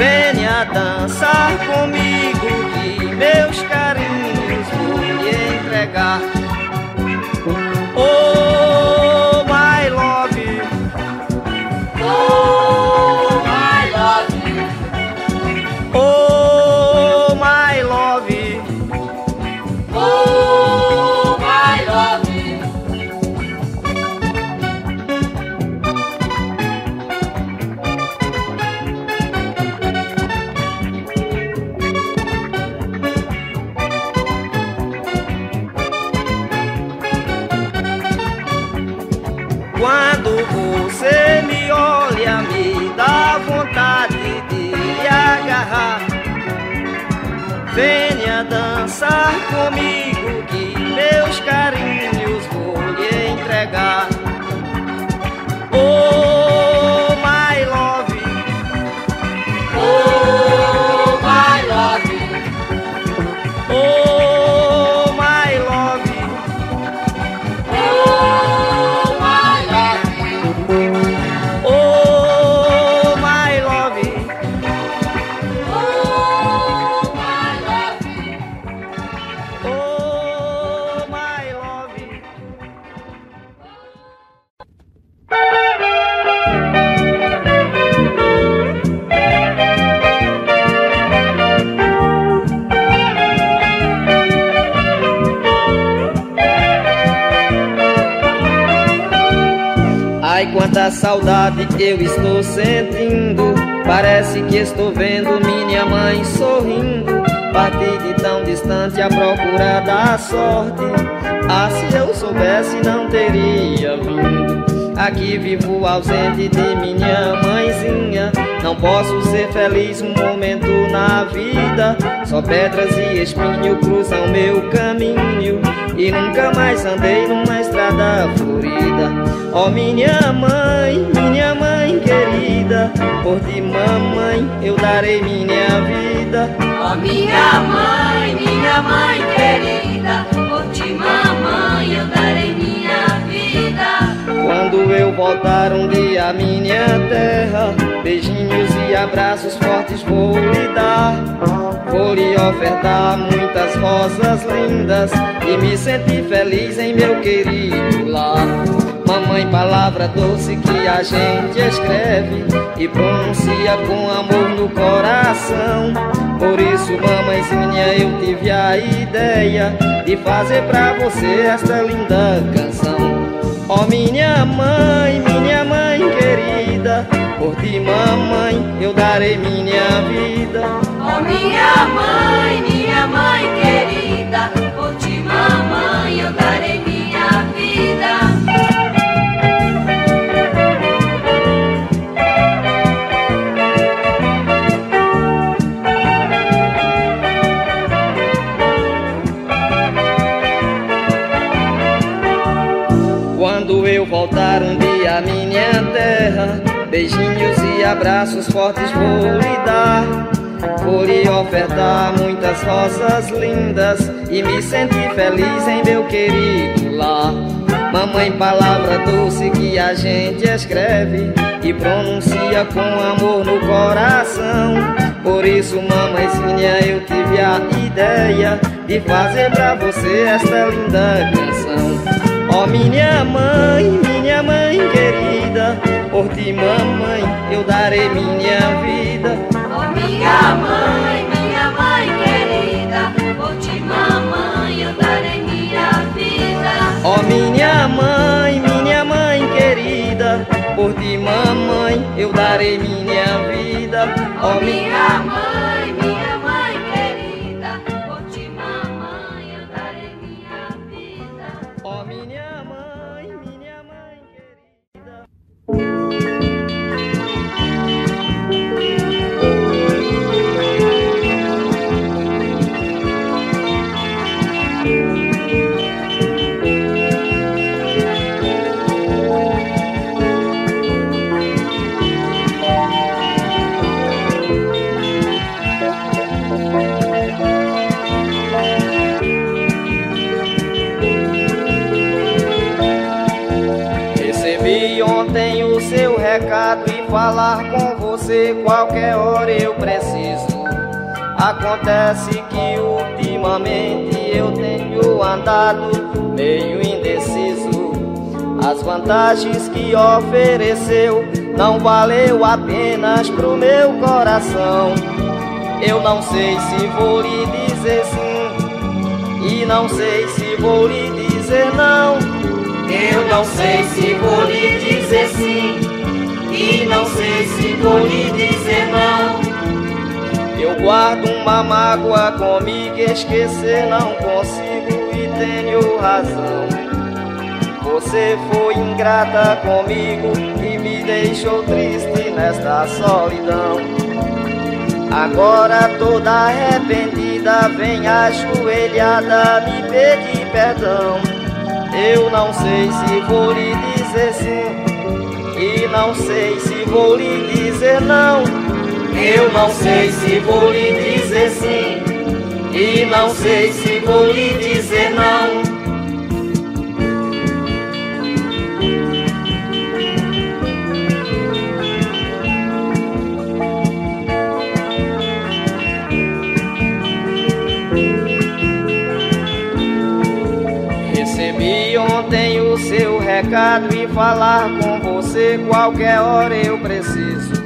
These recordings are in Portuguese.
Venha dançar comigo que meus carinhos vou lhe entregar. Quando você me olha, me dá vontade de agarrar. Venha dançar comigo, que meus carinhos vou lhe entregar. Saudade eu estou sentindo. Parece que estou vendo minha mãe sorrindo. Parti de tão distante à procura da sorte. Ah, se eu soubesse, não teria vindo. Aqui vivo ausente de minha mãezinha. Não posso ser feliz um momento na vida. Só pedras e espinho cruzam meu caminho. E nunca mais andei numa estrada florida. Ó oh, minha mãe, minha mãe querida, por ti, mamãe, eu darei minha vida. Ó oh, minha mãe, minha mãe querida, Quando eu voltar um dia à minha terra, beijinhos e abraços fortes vou lhe dar. Vou lhe ofertar muitas rosas lindas e me sentir feliz em meu querido lar. Mamãe, palavra doce que a gente escreve e pronuncia com amor no coração. Por isso, mamãezinha, eu tive a ideia de fazer pra você esta linda canção. Ó oh, minha mãe, minha mãe querida, por ti, mamãe, eu darei minha vida. Ó oh, minha mãe, minha mãe querida, beijinhos e abraços fortes vou lhe dar. Vou lhe ofertar muitas rosas lindas e me sentir feliz em meu querido lar. Mamãe, palavra doce que a gente escreve e pronuncia com amor no coração. Por isso, mamãezinha, eu tive a ideia de fazer pra você esta linda canção. Ó oh, minha mãe, minha mãe querida, por ti, mamãe, eu darei minha vida. Oh, minha mãe, minha mãe querida, por ti, mamãe, eu darei minha vida. Ó oh, minha mãe, minha mãe querida, por ti, mamãe, eu darei minha vida. Ó oh, minha mãe Acontece que ultimamente eu tenho andado meio indeciso. As vantagens que ofereceu não valeu apenas pro meu coração. Eu não sei se vou lhe dizer sim e não sei se vou lhe dizer não. Eu não sei se vou lhe dizer sim e não sei se vou lhe dizer não. Eu guardo uma mágoa comigo, esquecer não consigo e tenho razão. Você foi ingrata comigo e me deixou triste nesta solidão. Agora toda arrependida vem ajoelhada me pedir perdão. Eu não sei se vou lhe dizer sim e não sei se vou lhe dizer não. Eu não sei se vou lhe dizer sim e não sei se vou lhe dizer não. Recebi ontem o seu recado e falar com você qualquer hora eu preciso.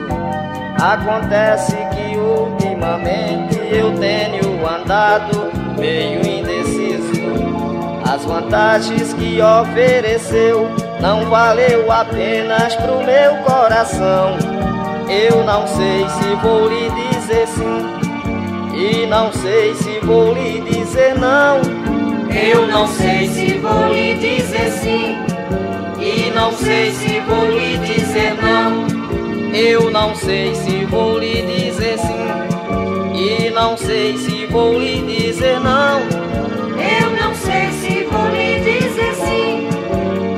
Acontece que ultimamente eu tenho andado meio indeciso. As vantagens que ofereceu não valeu apenas pro meu coração. Eu não sei se vou lhe dizer sim e não sei se vou lhe dizer não. Eu não sei se vou lhe dizer sim e não sei se vou lhe dizer não. Eu não sei se vou lhe dizer sim e não sei se vou lhe dizer não. Eu não sei se vou lhe dizer sim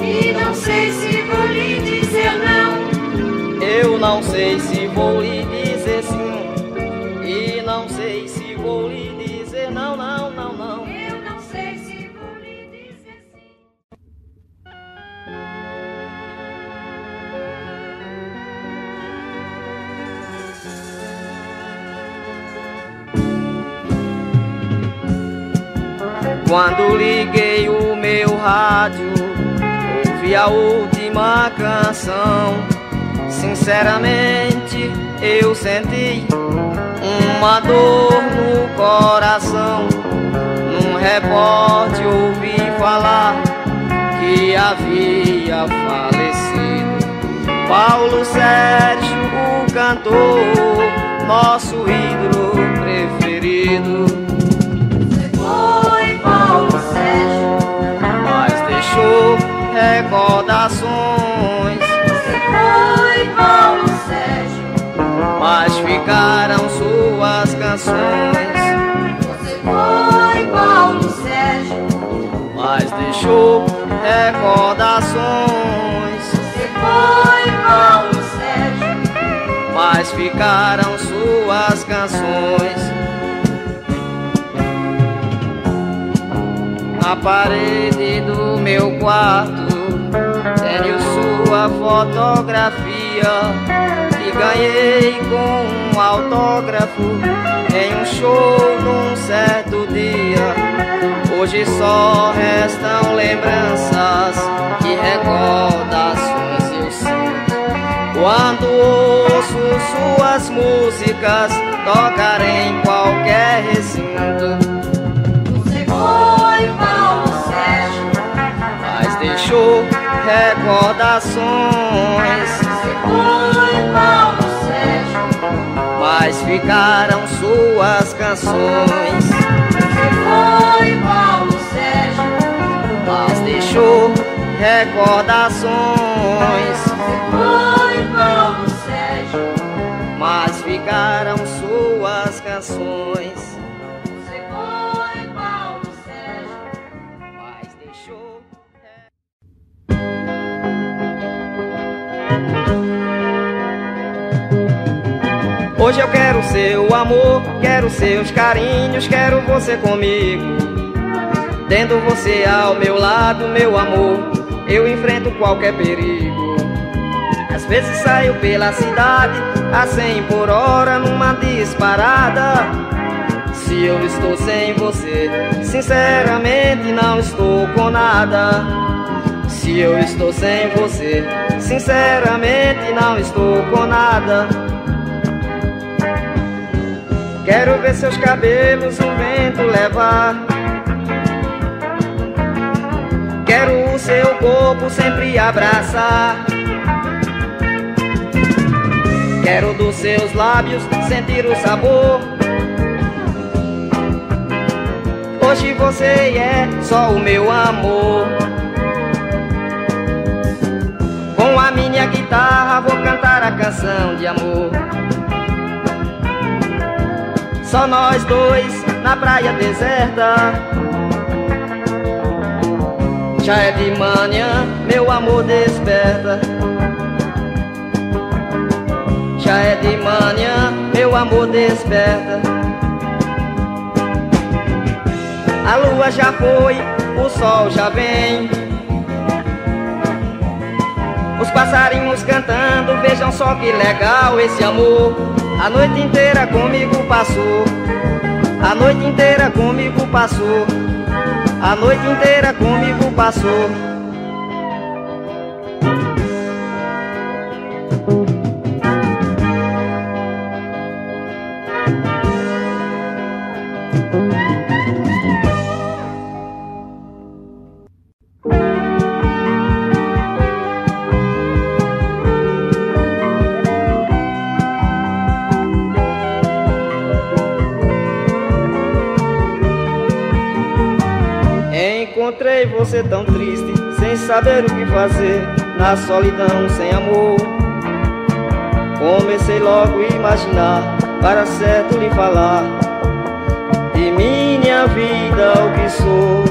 e não sei se vou lhe dizer não. Eu não sei se vou lhe dizer sim e não sei se vou lhe dizer não, não, não, não. Quando liguei o meu rádio, ouvi a última canção. Sinceramente, eu senti uma dor no coração. Num repórter ouvi falar que havia falecido Paulo Sérgio, o cantor, nosso ídolo preferido. Deixou recordações, você foi Paulo Sérgio, mas ficaram suas canções, você foi Paulo Sérgio, mas deixou recordações, você foi Paulo Sérgio, mas ficaram suas canções. Na parede do meu quarto sua fotografia que ganhei com um autógrafo em um show num certo dia. Hoje só restam lembranças e recordações eu sinto quando ouço suas músicas tocar em qualquer recinto. Deixou recordações. Foi Paulo Sérgio, mas ficaram suas canções. Você foi Paulo Sérgio, mas deixou recordações. Você foi Paulo Sérgio, mas ficaram suas canções. Hoje eu quero seu amor, quero seus carinhos, quero você comigo. Tendo você ao meu lado, meu amor, eu enfrento qualquer perigo. Às vezes saio pela cidade a cem por hora numa disparada. Se eu estou sem você, sinceramente não estou com nada. Se eu estou sem você, sinceramente não estou com nada. Quero ver seus cabelos o vento levar. Quero o seu corpo sempre abraçar. Quero dos seus lábios sentir o sabor. Hoje você é só o meu amor. Com a minha guitarra vou cantar a canção de amor. Só nós dois na praia deserta. Já é de manhã, meu amor desperta. Já é de manhã, meu amor desperta. A lua já foi, o sol já vem. Os passarinhos cantando, vejam só que legal esse amor. A noite inteira comigo passou. A noite inteira comigo passou. A noite inteira comigo passou. Tão triste, sem saber o que fazer, na solidão, sem amor. Comecei logo a imaginar, para certo lhe falar, de minha vida o que sou.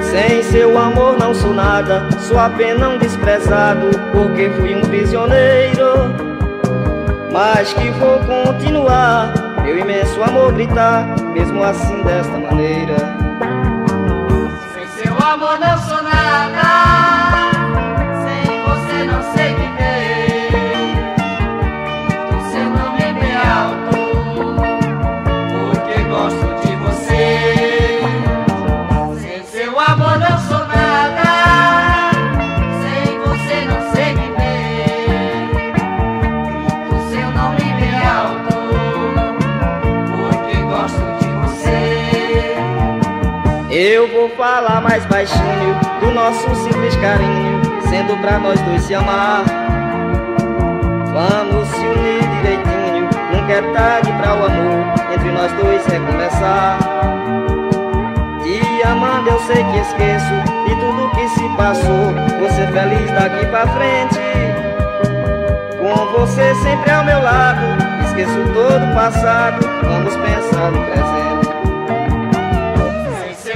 Sem seu amor não sou nada, sou apenas um desprezado, porque fui um prisioneiro. Mas que vou continuar, meu imenso amor gritar, mesmo assim desta maneira. Sem seu Eu vou falar mais baixinho do nosso simples carinho, sendo pra nós dois se amar. Vamos se unir direitinho, nunca é tarde pra o amor, entre nós dois recomeçar. Te amando eu sei que esqueço de tudo que se passou, vou ser feliz daqui pra frente. Com você sempre ao meu lado, esqueço todo o passado, vamos pensar no presente.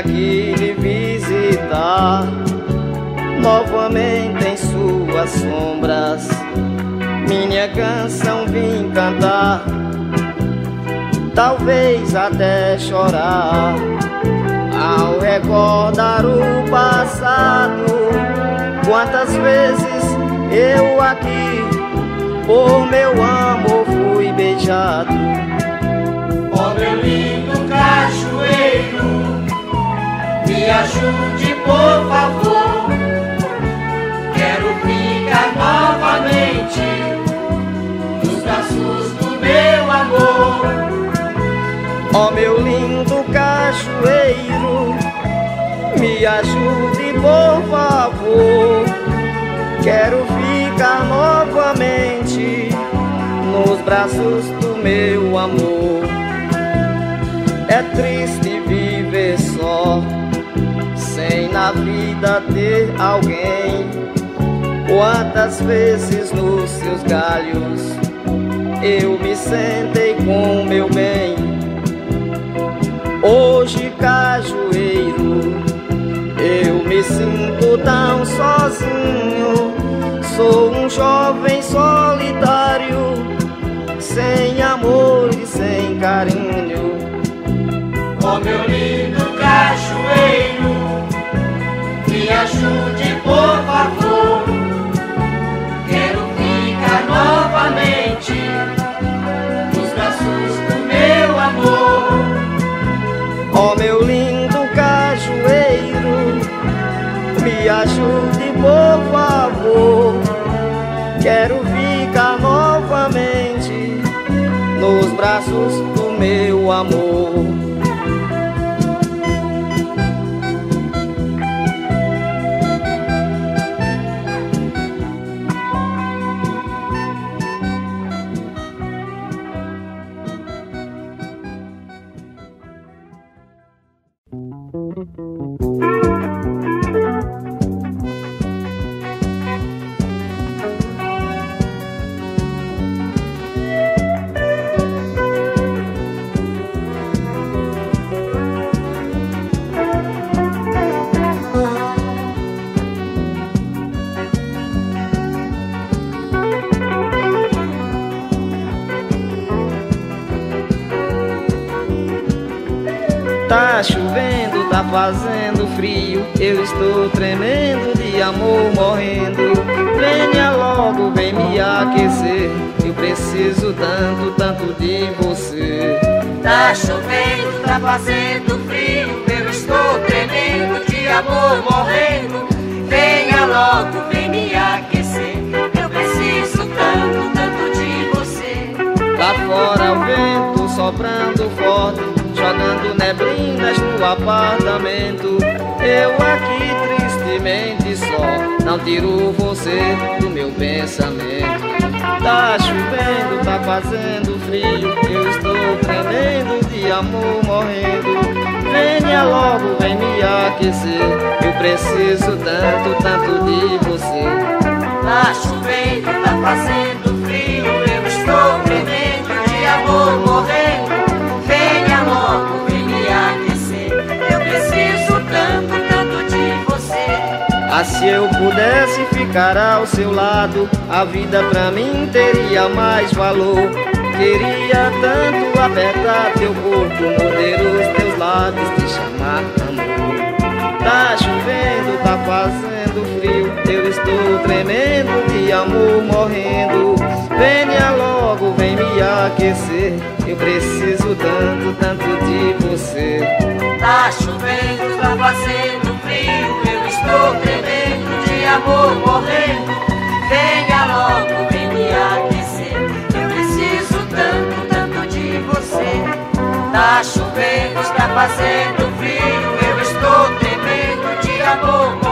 aqui lhe visitar, novamente em suas sombras. Minha canção vim cantar, talvez até chorar, ao recordar o passado. Quantas vezes eu aqui, por meu amor, fui beijado. Oh, meu lindo cachoeiro, me ajude, por favor. Quero ficar novamente nos braços do meu amor. Oh, meu lindo cachoeiro, me ajude, por favor. Quero ficar novamente nos braços do meu amor. É triste viver só, sem na vida ter alguém. Quantas vezes nos seus galhos eu me sentei com meu bem. Hoje, cajueiro, eu me sinto tão sozinho. Sou um jovem solitário, sem amor e sem carinho. Oh, meu lindo cachoeiro, me ajude, por favor. Quero ficar novamente nos braços do meu amor. Oh, meu lindo cajueiro, me ajude, por favor. Quero ficar novamente nos braços do meu amor. Fazendo frio, eu estou tremendo de amor morrendo. Venha logo, vem me aquecer, eu preciso tanto, tanto de você. Tá chovendo, tá fazendo frio, eu estou tremendo de amor morrendo. Venha logo, vem me aquecer, eu preciso tanto, tanto de você. Lá fora o vento soprando forte, jogando neblinas no apartamento. Eu aqui tristemente só, não tiro você do meu pensamento. Tá chovendo, tá fazendo frio, eu estou tremendo de amor morrendo. Venha logo, vem me aquecer, eu preciso tanto, tanto de você. Tá chovendo, tá fazendo frio, eu estou tremendo de amor morrendo. Ah, se eu pudesse ficar ao seu lado, a vida pra mim teria mais valor. Queria tanto apertar teu corpo, morder os teus lábios, te chamar amor. Tá chovendo, tá fazendo frio, eu estou tremendo de amor morrendo. Venha logo, vem me aquecer, eu preciso tanto, tanto de você. Tá chovendo, tá fazendo frio, estou tremendo de amor morrendo. Venha logo, vem me aquecer, eu preciso tanto, tanto de você. Tá chovendo, está fazendo frio, eu estou tremendo de amor morrendo.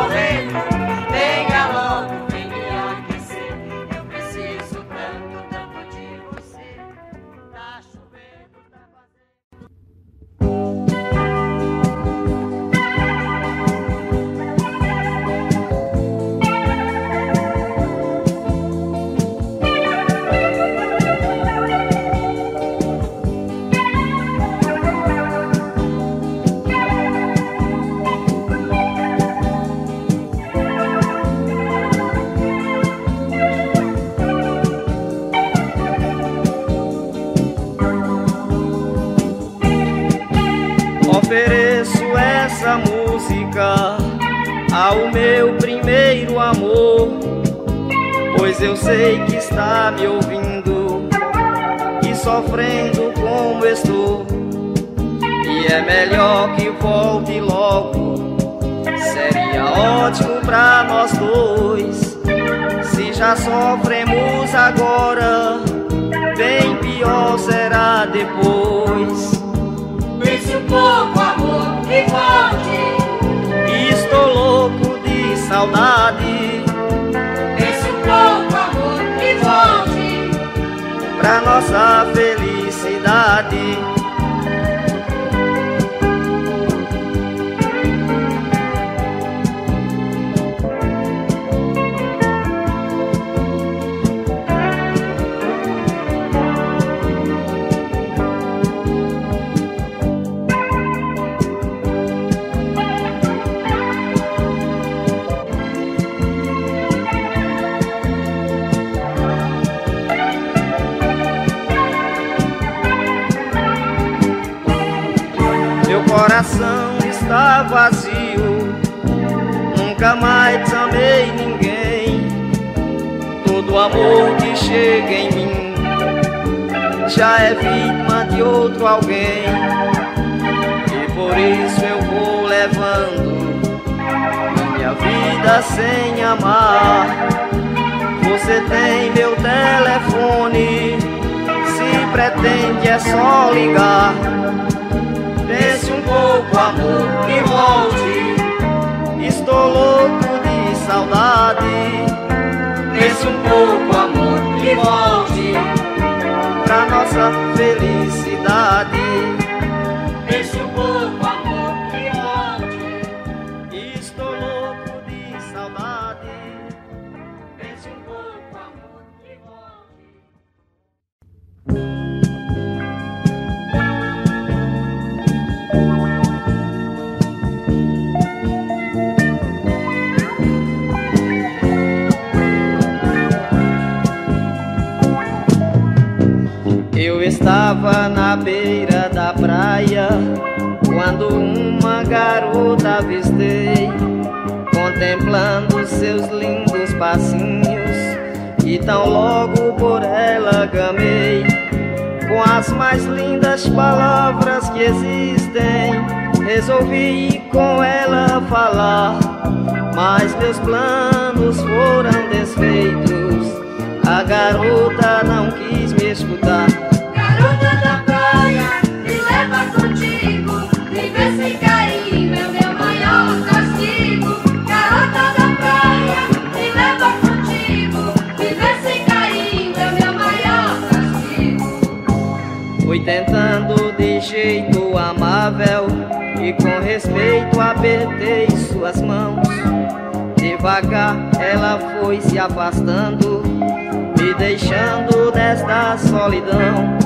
Música ao meu primeiro amor, pois eu sei que está me ouvindo e sofrendo como estou. E é melhor que volte logo, seria ótimo pra nós dois. Se já sofremos agora, bem pior será depois. Pense um pouco, amor, e volte. Louco de saudade. Pense um pouco, amor, e volte. Pra nossa felicidade. Está vazio. Nunca mais amei ninguém. Todo amor que chega em mim já é vítima de outro alguém. E por isso eu vou levando minha vida sem amar. Você tem meu telefone. Se pretende é só ligar. Pouco, amor, e volte. Estou louco de saudade. Pense um pouco, amor, e volte. Pra nossa felicidade. Pense um pouco, estava na beira da praia quando uma garota avistei, contemplando seus lindos passinhos e tão logo por ela gamei. Com as mais lindas palavras que existem, resolvi com ela falar, mas meus planos foram desfeitos. A garota não quis me escutar. Fui tentando de jeito amável e com respeito apertei suas mãos. Devagar ela foi se afastando, me deixando nesta solidão.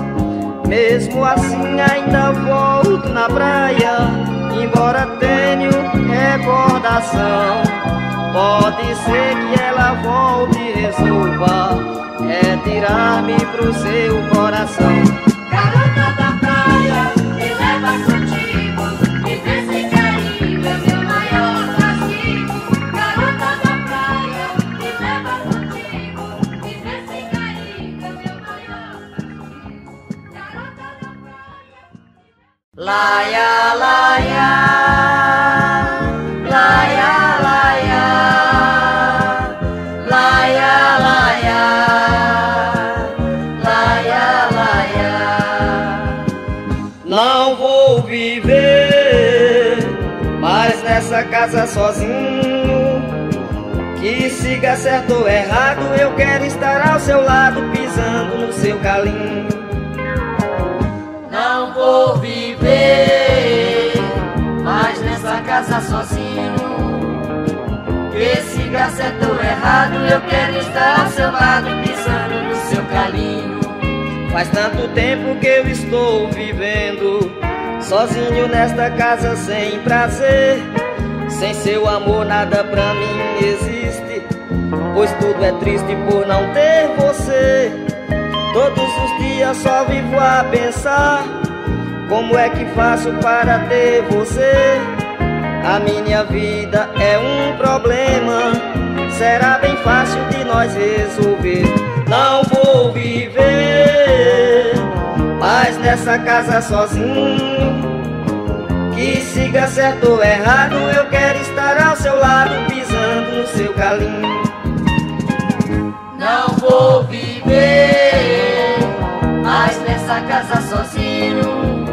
Mesmo assim ainda volto na praia, embora tenho recordação. Pode ser que ela volte e resolva é tirar-me pro seu coração. Laia, laia, laia, laia, laia, laia, laia, laia. Não vou viver mais nessa casa sozinho. Que siga certo ou errado, eu quero estar ao seu lado, pisando no seu calinho. Eu quero estar ao seu lado, pisando no seu calinho. Faz tanto tempo que eu estou vivendo sozinho nesta casa sem prazer. Sem seu amor nada pra mim existe, pois tudo é triste por não ter você. Todos os dias só vivo a pensar como é que faço para ter você. A minha vida é um problema, será bem fácil de nós resolver. Não vou viver mais nessa casa sozinho. Que siga certo ou errado, eu quero estar ao seu lado, pisando no seu calinho. Não vou viver mais nessa casa sozinho.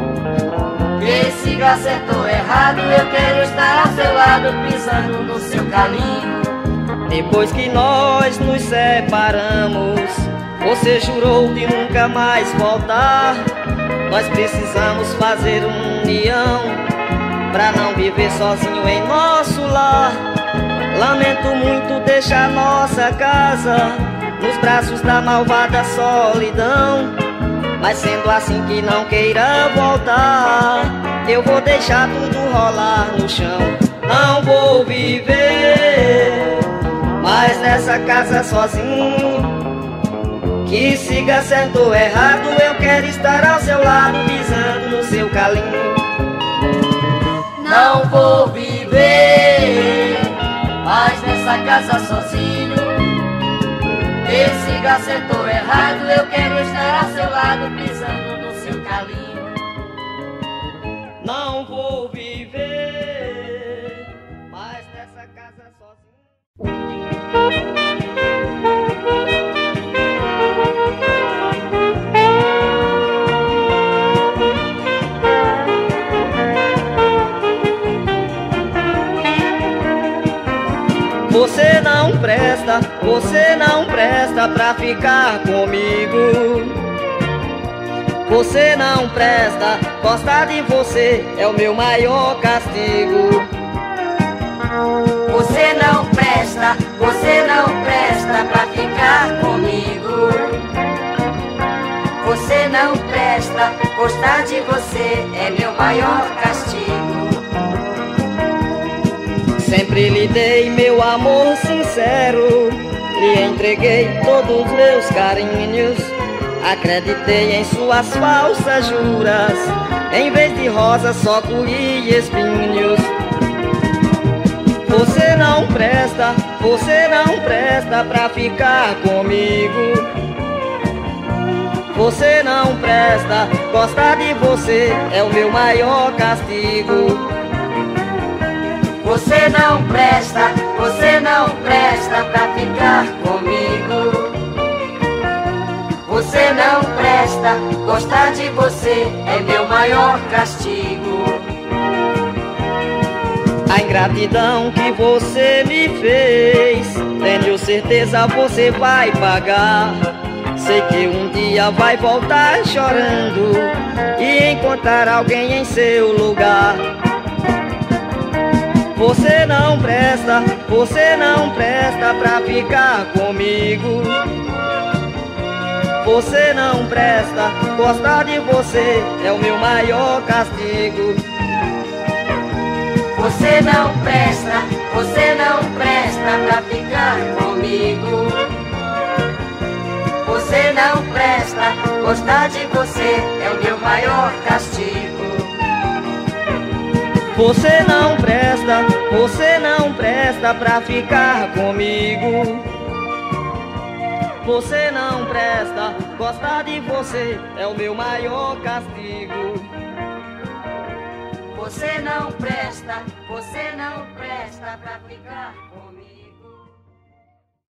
Que siga certo ou errado, eu quero estar ao seu lado, pisando no seu calinho. Depois que nós nos separamos, você jurou de nunca mais voltar. Nós precisamos fazer uma união pra não viver sozinho em nosso lar. Lamento muito deixar nossa casa nos braços da malvada solidão. Mas sendo assim que não queira voltar, eu vou deixar tudo rolar no chão. Não vou viver mais nessa casa sozinho. Que siga certo ou errado, eu quero estar ao seu lado, pisando no seu calinho. Não vou viver mais nessa casa sozinho. Que siga certo ou errado, eu quero estar ao seu lado, pisando no seu calinho. Não vou Você não presta, você não presta pra ficar comigo. Você não presta, gostar de você é o meu maior castigo. Você não presta, você não presta pra ficar comigo. Você não presta, gostar de você é meu maior castigo. Sempre lhe dei meu amor sincero, lhe entreguei todos os meus carinhos. Acreditei em suas falsas juras, em vez de rosas só colhi espinhos. Você presta, você não presta pra ficar comigo. Você não presta, gostar de você é o meu maior castigo. Você não presta, você não presta pra ficar comigo. Você não presta, gostar de você é meu maior castigo. A ingratidão que você me fez, tenho certeza você vai pagar. Sei que um dia vai voltar chorando e encontrar alguém em seu lugar. Você não presta, você não presta pra ficar comigo. Você não presta, gostar de você é o meu maior castigo. Você não presta, você não presta pra ficar comigo. Você não presta, gostar de você é o meu maior castigo. Você não presta, você não presta pra ficar comigo. Você não presta, gostar de você é o meu maior castigo. Você não presta, você não presta pra ficar.